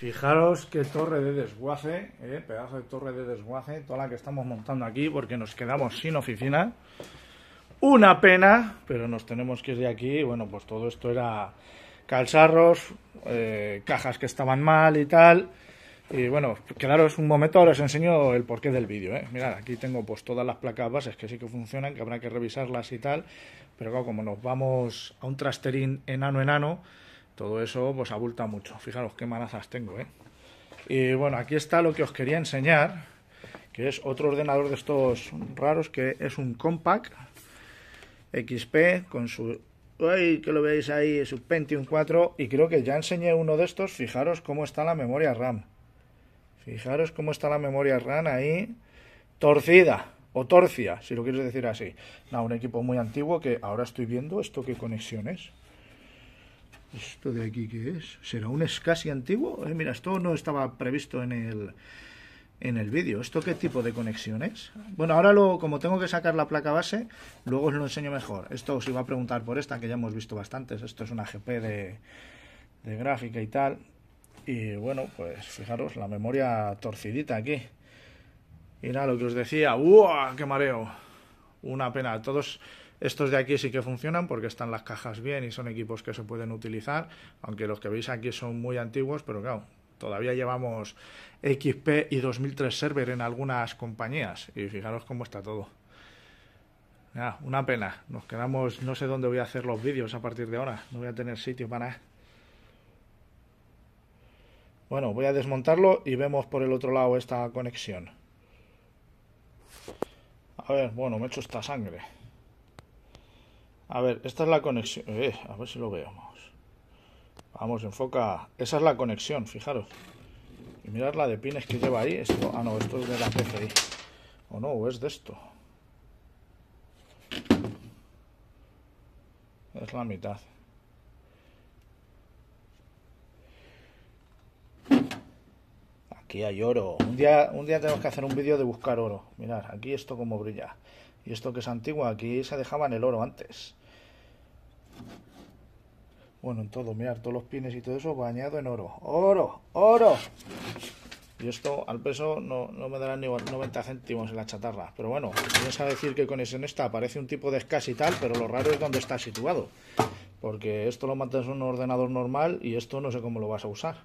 Fijaros qué torre de desguace, eh, pedazo de torre de desguace, toda la que estamos montando aquí porque nos quedamos sin oficina. Una pena, pero nos tenemos que ir de aquí. Bueno, pues todo esto era calzarros, eh, cajas que estaban mal y tal. Y bueno, es un momento, ahora os enseño el porqué del vídeo. ¿eh? Mirad, aquí tengo pues todas las placas bases que sí que funcionan, que habrá que revisarlas y tal. Pero como nos vamos a un trasterín enano enano, todo eso pues abulta mucho. Fijaros qué manazas tengo, ¿eh? Y bueno, aquí está lo que os quería enseñar, que es otro ordenador de estos raros, que es un Compact XP con su... Uy, que lo veis ahí, su Pentium 4, y creo que ya enseñé uno de estos, fijaros cómo está la memoria RAM. Fijaros cómo está la memoria RAM ahí, torcida, o torcia, si lo quieres decir así. No, un equipo muy antiguo que ahora estoy viendo, ¿esto qué conexión es? ¿Esto de aquí qué es? ¿Será un SCSI antiguo? Eh, mira, esto no estaba previsto en el, en el vídeo. ¿Esto qué tipo de conexión es? Bueno, ahora lo, como tengo que sacar la placa base, luego os lo enseño mejor. Esto os iba a preguntar por esta, que ya hemos visto bastantes. Esto es una GP de, de gráfica y tal. Y bueno, pues fijaros, la memoria torcidita aquí. Y nada, lo que os decía, ¡uah! ¡Qué mareo! Una pena. Todos estos de aquí sí que funcionan porque están las cajas bien y son equipos que se pueden utilizar, aunque los que veis aquí son muy antiguos, pero claro, todavía llevamos XP y 2003 Server en algunas compañías y fijaros cómo está todo. una pena, nos quedamos, no sé dónde voy a hacer los vídeos a partir de ahora, no voy a tener sitio para... Bueno, voy a desmontarlo y vemos por el otro lado esta conexión. A ver, bueno, me he hecho esta sangre. A ver, esta es la conexión. Eh, a ver si lo veamos. Vamos, enfoca. Esa es la conexión, fijaros. Y mirad la de pines que lleva ahí. Esto, ah, no, esto es de la PCI. O no, o es de esto. Es la mitad. Aquí hay oro. Un día, un día tenemos que hacer un vídeo de buscar oro. Mirad, aquí esto como brilla. Y esto que es antiguo, aquí se dejaban el oro antes. Bueno, en todo, mirar todos los pines y todo eso bañado en oro. ¡Oro! ¡Oro! Y esto al peso no, me dará ni 90 céntimos en la chatarra. Pero bueno, vienes a decir que con ese esta aparece un tipo de escas y tal, pero lo raro es dónde está situado. Porque esto lo mandas en un ordenador normal y esto no sé cómo lo vas a usar.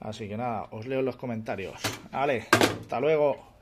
Así que nada, os leo en los comentarios. Vale, hasta luego.